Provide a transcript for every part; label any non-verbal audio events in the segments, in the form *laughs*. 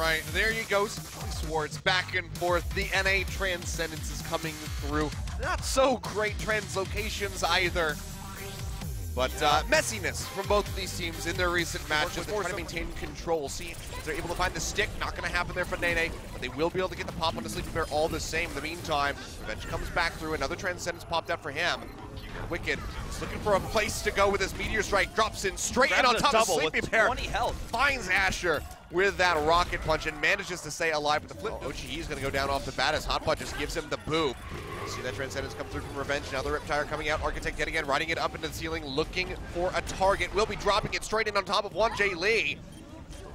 right, there you go. Swartz back and forth. The NA Transcendence is coming through. Not so great translocations either. But uh, messiness from both of these teams in their recent matches. They're trying to maintain control. See if they're able to find the stick. Not going to happen there for Nene, but they will be able to get the pop on the Sleepy Bear all the same. In the meantime, Revenge comes back through. Another Transcendence popped out for him. Wekeed is looking for a place to go with his Meteor Strike. Drops in straight in on top of Sleepy Bear. 20 health. Finds Asher with that rocket punch and manages to stay alive with the flip. Oh, OGE is going to go down off the bat as Hotpot just gives him the boop. See that Transcendence come through from Revenge. Now the Riptire coming out. Architect yet again, riding it up into the ceiling, looking for a target. Will be dropping it straight in on top of one J Lee.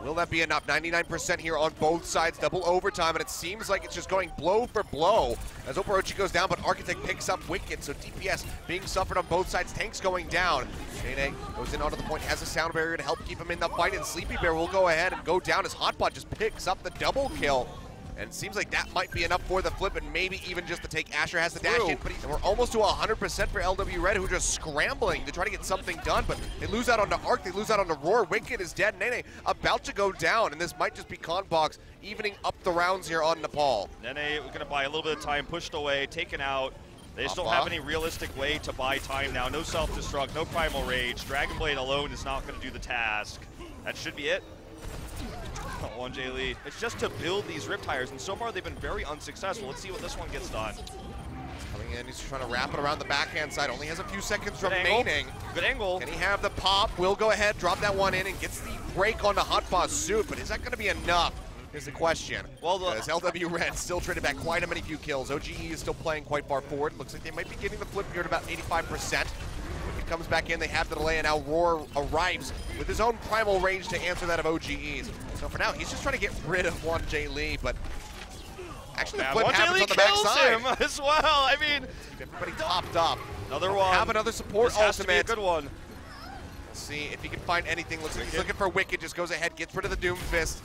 Will that be enough? 99% here on both sides, double overtime, and it seems like it's just going blow for blow as Oporochi goes down, but Architect picks up Wekeed, so DPS being suffered on both sides, tanks going down. Shane goes in onto the point, has a sound barrier to help keep him in the fight, and Sleepy Bear will go ahead and go down as Hotbot just picks up the double kill. And it seems like that might be enough for the flip and maybe even just to take Asher has the dash in, but and we're almost to 100% for LW Red who are just scrambling to try to get something done, but they lose out on the Arc, they lose out on the Roar, Wekeed is dead, Nene about to go down, and this might just be Conbox evening up the rounds here on Nepal. Nene we're gonna buy a little bit of time, pushed away, taken out. They just don't uh-huh. have any realistic way to buy time now. No self-destruct, no Primal Rage. Dragon Blade alone is not gonna do the task. That should be it. *laughs* 1J Lee. It's just to build these rip tires, and so far they've been very unsuccessful. Let's see what this one gets done. Coming in, he's trying to wrap it around the backhand side. Only has a few seconds Good remaining. Angle. Good angle. Can he have the pop? Will go ahead, drop that one in, and gets the break on the Hot Boss suit, but is that going to be enough? Is the question. Well, the, As LW Red still traded back quite a many few kills. OGE is still playing quite far forward. Looks like they might be getting the flip here at about 85% comes back in, they have the delay, and now Roar arrives with his own Primal Rage to answer that of OGE's. So for now, he's just trying to get rid of one J Lee, but actually the flip happens on the backside. him *laughs* as well. I mean, everybody topped up. Another one. Have another support this ultimate. Has to be a good one. Let's see if he can find anything. Looks like he's looking for Wekeed. Just goes ahead, gets rid of the Doom Fist.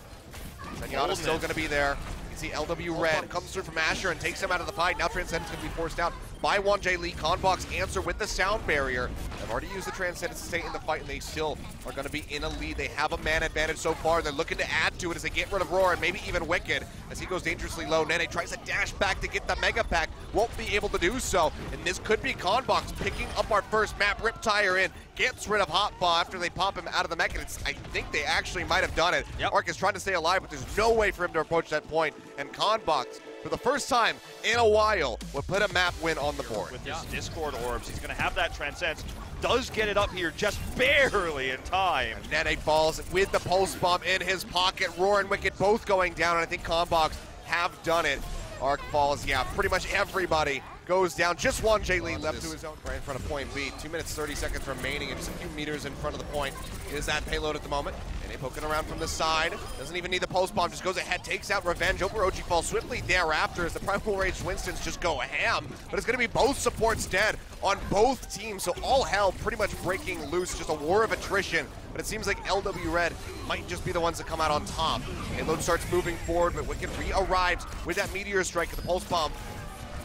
Zenyatta's still going to be there. You can see LW Red comes through from Asher and takes him out of the fight. Now Transcendence going to be forced out by 1J Lee. Conbox answer with the sound barrier. They've already used the Transcendence to stay in the fight, and they still are going to be in a lead. They have a man advantage so far. They're looking to add to it as they get rid of Roar and maybe even Wekeed as he goes dangerously low. Nene tries to dash back to get the Mega Pack. Won't be able to do so. And this could be Conbox picking up our first map. Rip Tire in. Gets rid of Hotball after they pop him out of the mech. And I think they actually might have done it. Yep. Arc is trying to stay alive, but there's no way for him to approach that point. And Conbox for the first time in a while, would put a map win on the board. With his Discord orbs, he's going to have that Transcend. Does get it up here just barely in time. And Nene falls with the pulse bomb in his pocket. Roar and Wekeed both going down, and I think Conbox have done it. Arc falls, yeah, pretty much everybody goes down. Just one J Lee left to his own right in front of point B. Two minutes, 30 seconds remaining, and just a few meters in front of the point is that payload at the moment. And they poking around from the side. Doesn't even need the pulse bomb, just goes ahead, takes out Revenge. Oporochi falls swiftly thereafter as the Primal Rage Winstons just go ham. But it's going to be both supports dead on both teams, so all hell pretty much breaking loose. Just a war of attrition. But it seems like LW Red might just be the ones that come out on top. Payload starts moving forward, but Wekeed re-arrives with that Meteor Strike at the pulse bomb.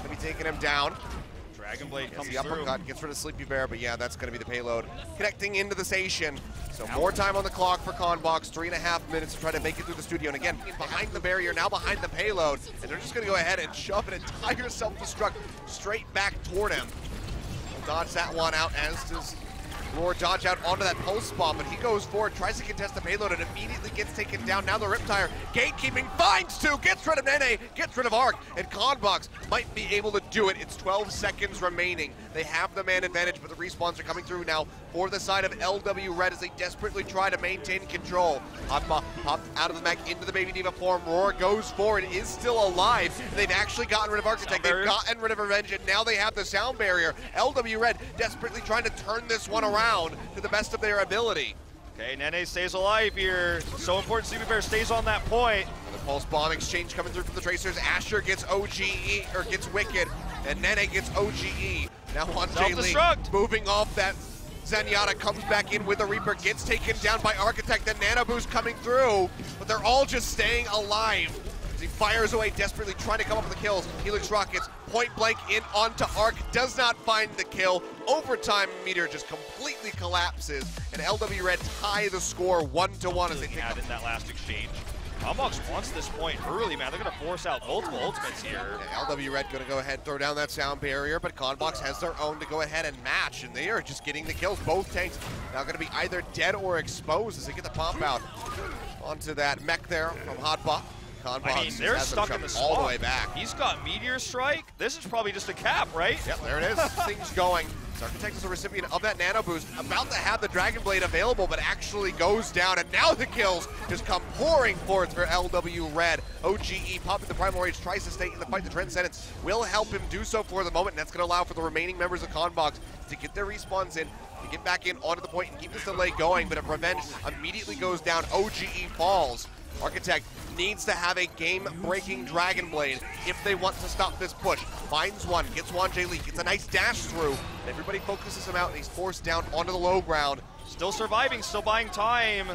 Gonna be taking him down. Dragon Blade comes the uppercut, through. gets rid of Sleepy Bear, but yeah, that's gonna be the payload. Connecting into the station. So more time on the clock for Conbox, three and a half minutes to try to make it through the studio. And again, behind the barrier, now behind the payload, and they're just gonna go ahead and shove an entire self-destruct straight back toward him. We'll dodge that one out, as does Roar dodge out onto that pulse bomb, but he goes forward, tries to contest the payload, and immediately gets taken down. Now the Riptire, gatekeeping, finds two, gets rid of Nene, gets rid of Arc, and Conbox might be able to do it. It's 12 seconds remaining. They have the man advantage, but the respawns are coming through now for the side of LW Red as they desperately try to maintain control. Hotma popped out of the mech into the Baby D.Va form. Roar goes forward, is still alive. They've actually gotten rid of Architect, they've gotten rid of Revenge, and now they have the sound barrier. LW Red desperately trying to turn this one around to the best of their ability. Okay, Nene stays alive here. So important Sleepy Bear stays on that point. The pulse bomb exchange coming through from the Tracers. Asher gets OGE, or gets Wekeed, and Nene gets OGE. Now on J Lee, moving off that Zenyatta comes back in with the Reaper, gets taken down by Architect, the Nano Boost coming through, but they're all just staying alive. As he fires away, desperately trying to come up with the kills. Helix Rockets, point blank in onto Arc, does not find the kill. Overtime meter just completely collapses, and LW Red tie the score one to one as they add up. in that last exchange. Conbox wants this point early, man. They're going to force out multiple ultimates here. Yeah, LW Red going to go ahead and throw down that sound barrier, but Conbox has their own to go ahead and match, and they are just getting the kills. Both tanks now going to be either dead or exposed as they get the pump out onto that mech there from Hotbot. Conbox I mean, they're stuck in the spot. all the way back. He's got Meteor Strike. This is probably just a cap, right? Yep, there it is. *laughs* Things going. Architect is a recipient of that nano boost, about to have the Dragon Blade available, but actually goes down, and now the kills just come pouring forth for LW Red. OGE popping the Primal Rage, tries to stay in the fight. The Transcendence will help him do so for the moment, and that's going to allow for the remaining members of Conbox to get their respawns in, to get back in onto the point and keep this delay going, but if Revenge immediately goes down, OGE falls. Architect needs to have a game-breaking Dragon Blade if they want to stop this push. Finds one, gets one J Lee, gets a nice dash through. Everybody focuses him out, and he's forced down onto the low ground. Still surviving, still buying time.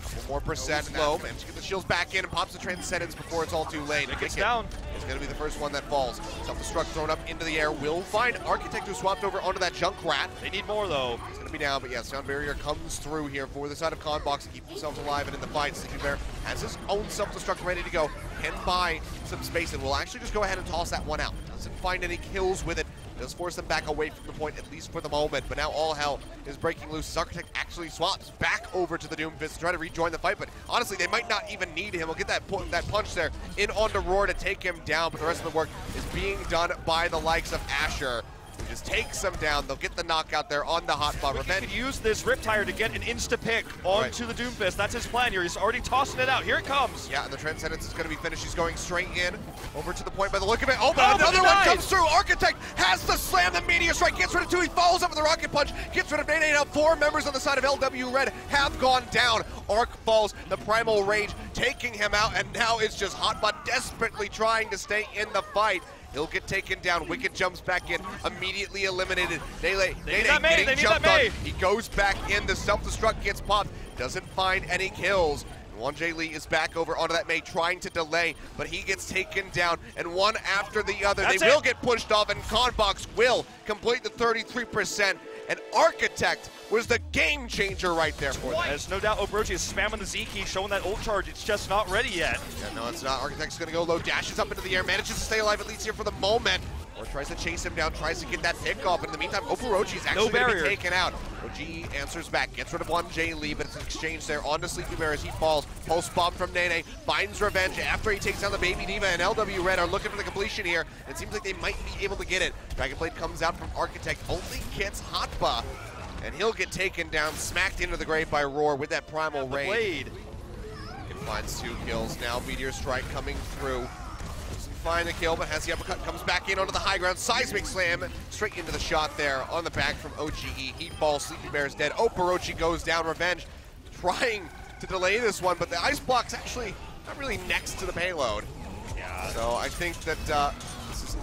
Couple more percent low. Managed to get the shields back in and pops the Transcendence before it's all too late. It gets down. It's going to be the first one that falls. Self-destruct thrown up into the air. Will find Architect who swapped over onto that Junkrat. They need more though. It's going to be down, but yeah, Sound Barrier comes through here for the side of Conbox to keep themselves alive and in the fight. Sleepy Bear has his own self-destruct ready to go. Can buy some space and will actually just go ahead and toss that one out. Doesn't find any kills with it does force them back away from the point, at least for the moment. But now all hell is breaking loose. Architect actually swaps back over to the Doomfist to try to rejoin the fight. But honestly, they might not even need him. We'll get that, that punch there in onto Roar to take him down. But the rest of the work is being done by the likes of Asher just takes them down. They'll get the knockout there on the hotbar. Revenge use this Riptire to get an insta pick onto right. the Doomfist. That's his plan here. He's already tossing it out. Here it comes. Yeah, and the Transcendence is going to be finished. He's going straight in over to the point by the look of it. Oh, but oh, another but one comes through. Architect has to slam the Meteor Strike. Gets rid of two. He follows up with the Rocket Punch. Gets rid of Nate. Now four members on the side of LW Red have gone down. Arc falls. The Primal Rage taking him out, and now it's just Hotbot desperately trying to stay in the fight. He'll get taken down. Wekeed jumps back in, immediately eliminated. Nele, they Nene getting they jumped on. He goes back in. The self-destruct gets popped. Doesn't find any kills. One J Lee is back over onto that May, trying to delay, but he gets taken down, and one after the other, That's they it. will get pushed off, and Conbox will complete the 33%. And Architect was the game changer right there for them. There's no doubt Oborochi is spamming the Z key, showing that ult charge. It's just not ready yet. Yeah, no, it's not. Architect's going to go low, dashes up into the air, manages to stay alive at least here for the moment. Or tries to chase him down, tries to get that pick off. But in the meantime, Oborochi is actually no going to be taken out. OG answers back, gets rid of one J Lee, but it's an exchange there onto Sleepy Bear as he falls. Pulse bomb from Nene, finds revenge after he takes down the Baby D.Va, and LW Red are looking for the completion here. And it seems like they might be able to get it. Dragon Blade comes out from Architect, only gets Hotba and he'll get taken down, smacked into the grave by Roar with that Primal Rage. Blade. It finds two kills now. Meteor Strike coming through. Find the kill, but has the uppercut, comes back in onto the high ground. Seismic Slam straight into the shot there on the back from OGE. Heat Ball, Sleepy Bear is dead. Oporochi goes down. Revenge trying to delay this one, but the ice block's actually not really next to the payload. Yeah. So I think that uh, this is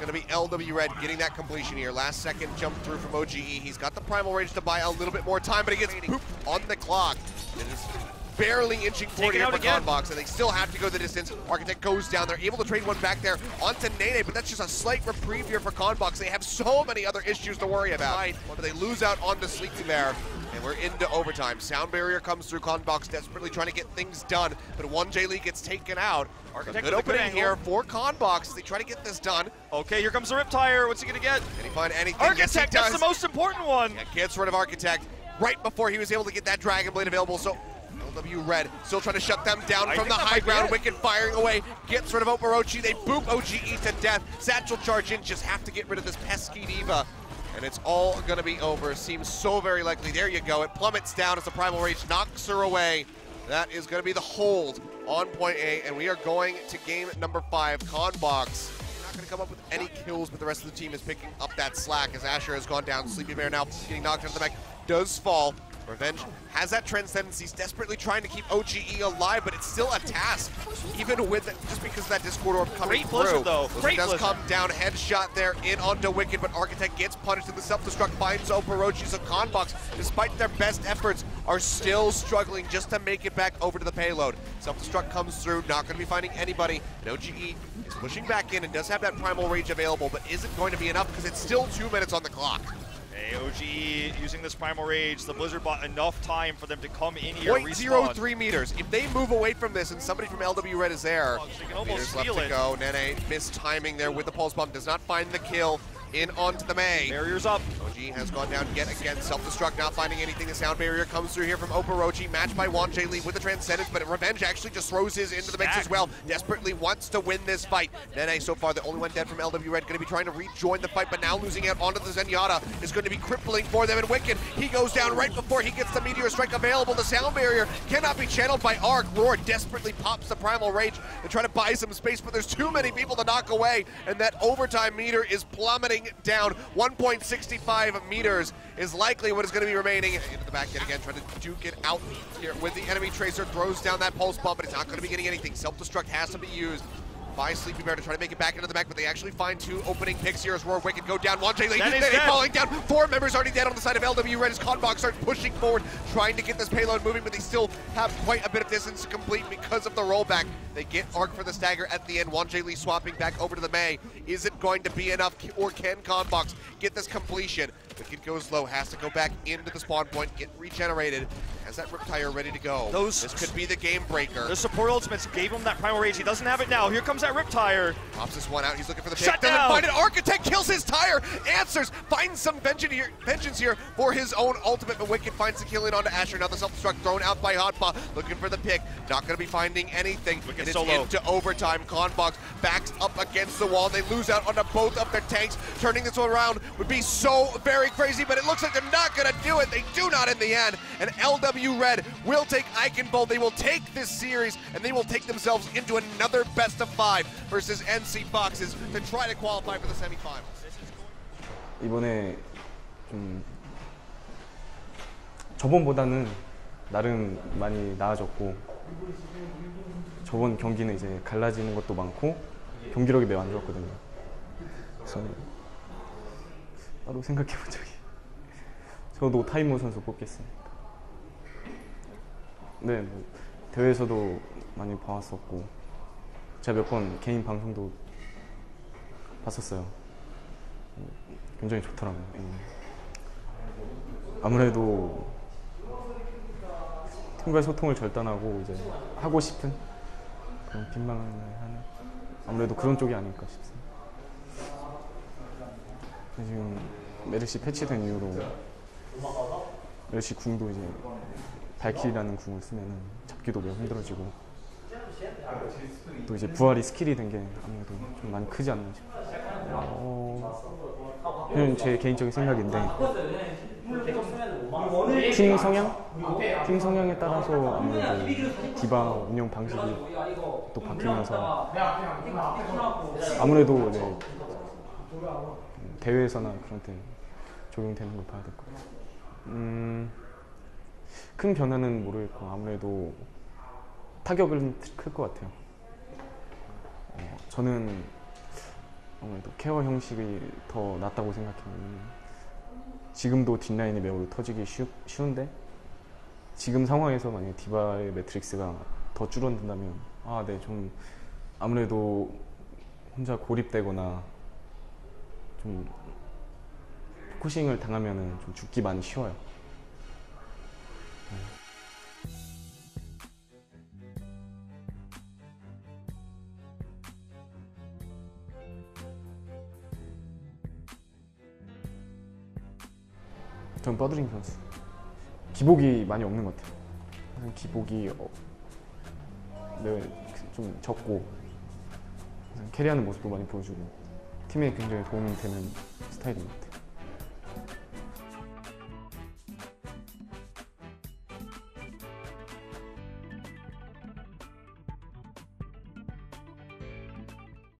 Going to be LW Red getting that completion here. Last second jump through from OGE. He's got the Primal Rage to buy a little bit more time, but he gets pooped on the clock. Barely inching forward here for Conbox, and they still have to go the distance. Architect goes down. They're able to trade one back there onto Nene, but that's just a slight reprieve here for Conbox. They have so many other issues to worry about. But they lose out onto Sleepy Bear. And we're into overtime. Sound barrier comes through. Conbox desperately trying to get things done, but one J Lee gets taken out. Architect good opening good here for Conbox. They try to get this done. Okay, here comes the Rip Tire. What's he gonna get? Can he find anything? Architect, yes, that's the most important one. Yeah, gets rid of Architect right before he was able to get that Dragon Blade available. So LW Red still trying to shut them down I from the high ground. Wekeed firing away. Gets rid of Oporochi. They boop OGE to death. Satchel charge in. Just have to get rid of this pesky D.Va and it's all going to be over. Seems so very likely. There you go. It plummets down as the Primal Rage knocks her away. That is going to be the hold on point A, and we are going to game number five. Conbox not going to come up with any kills, but the rest of the team is picking up that slack as Asher has gone down. Sleepy Bear now getting knocked out of the back. Does fall. Revenge has that transcendence. He's desperately trying to keep OGE alive, but it's still a task, even with it, just because of that Discord Orb coming Great through. Blizzard, though. Great does Blizzard. come down, headshot there in onto Wekeed, but Architect gets punished, and the self-destruct finds Oporochi. So Conbox, despite their best efforts, are still struggling just to make it back over to the payload. Self-destruct comes through, not going to be finding anybody, and OGE is pushing back in and does have that Primal Rage available, but isn't going to be enough because it's still two minutes on the clock. Okay, OGE using this Primal Rage. The Blizzard bought enough time for them to come in here, respawn. 0.03 meters. If they move away from this and somebody from LW Red is there, Oh, so they can almost meters left steal to it. go. Nene missed timing there with the pulse bomb. Does not find the kill. In onto the May. Barriers up. Has gone down yet again. Self-destruct, not finding anything. The sound barrier comes through here from Oporochi, matched by Juan J. Lee with the Transcendence, but Revenge actually just throws his into the mix as well. Desperately wants to win this fight. Nene, so far, the only one dead from LW Red, going to be trying to rejoin the fight, but now losing out onto the Zenyatta is going to be crippling for them. And Wekeed, he goes down right before he gets the Meteor Strike available. The sound barrier cannot be channeled by Arc. Roar desperately pops the Primal Rage to try to buy some space, but there's too many people to knock away, and that overtime meter is plummeting down. 1.65 meters is likely what is going to be remaining. Into the back yet again, trying to duke it out here with the enemy tracer. Throws down that pulse bomb, but it's not going to be getting anything. Self-destruct has to be used by Sleepy Bear to try to make it back into the back, but they actually find two opening picks here as Roar Wekeed go down. One J Lee, That is Nene dead. falling down. Four members already dead on the side of LW Red as Conbox starts pushing forward, trying to get this payload moving, but they still have quite a bit of distance to complete because of the rollback. They get Arc for the stagger at the end. One J Lee swapping back over to the May. Is it going to be enough, or can Conbox get this completion? Wekeed goes low, has to go back into the spawn point, get regenerated. Has that Riptire ready to go? Those- this could be the game breaker. The support ultimates gave him that Primal Rage. He doesn't have it now. Here comes that Riptire. Pops this one out. He's looking for the pick. Shut Doesn't down. find it. Architect kills his tire. Answers. Finds some vengeance here, vengeance here for his own ultimate. But Wekeed finds the kill in onto Asher. Now the self-destruct thrown out by Hotpa. Looking for the pick. Not going to be finding anything. Wekeed and it's solo. into overtime. Conbox backs up against the wall. They lose out onto both of their tanks. Turning this one around would be so very very crazy, but it looks like they're not going to do it. They do not in the end. And LW Red will take Eichenwalde. They will take this series, and they will take themselves into another best of five versus NC Foxes to try to qualify for the semifinals. 이번에 좀 저번보다는 나름 많이 나아졌고 저번 경기는 이제 갈라지는 것도 많고 경기력이 매우 안 좋았거든요. 그래서 따로 생각해 본 적이 저도 타이머 선수 뽑겠습니다. 네, 뭐 대회에서도 많이 봐왔었고 제가 몇 번 개인 방송도 봤었어요. 굉장히 좋더라고요. 음. 아무래도 팀과의 소통을 절단하고 이제 하고 싶은 그런 빈망을 하는 아무래도 그런 쪽이 아닐까 싶습니다. 근데 지금 메르시 패치된 이후로 메르시 궁도 이제 발키리라는 궁을 쓰면 잡기도 매우 힘들어지고 또 이제 부활이 스킬이 된 게 아무래도 좀 많이 크지 않나 싶어요. 어, 그냥 제 개인적인 생각인데 팀 성향? 팀 성향에 따라서 아무래도 디바 운영 방식이 또 바뀌면서 아무래도 이제 대회에서나 그런 때 적용되는 걸 봐야 될 것 같아요. 음, 큰 변화는 모르겠고 아무래도 타격은 클 것 같아요. 어, 저는 아무래도 케어 형식이 더 낫다고 생각했는데 지금도 뒷라인이 매우 터지기 쉬, 쉬운데 지금 상황에서 만약에 디바의 매트릭스가 더 줄어든다면 아, 네, 좀 아무래도 혼자 고립되거나 좀 포커싱을 당하면은 좀 죽기 많이 쉬워요. 전 버드링 선수. 기복이 많이 없는 것 같아요. 기복이 어, 네, 좀 적고 캐리하는 모습도 많이 보여주고 팀에 굉장히 도움이 되는 같아요.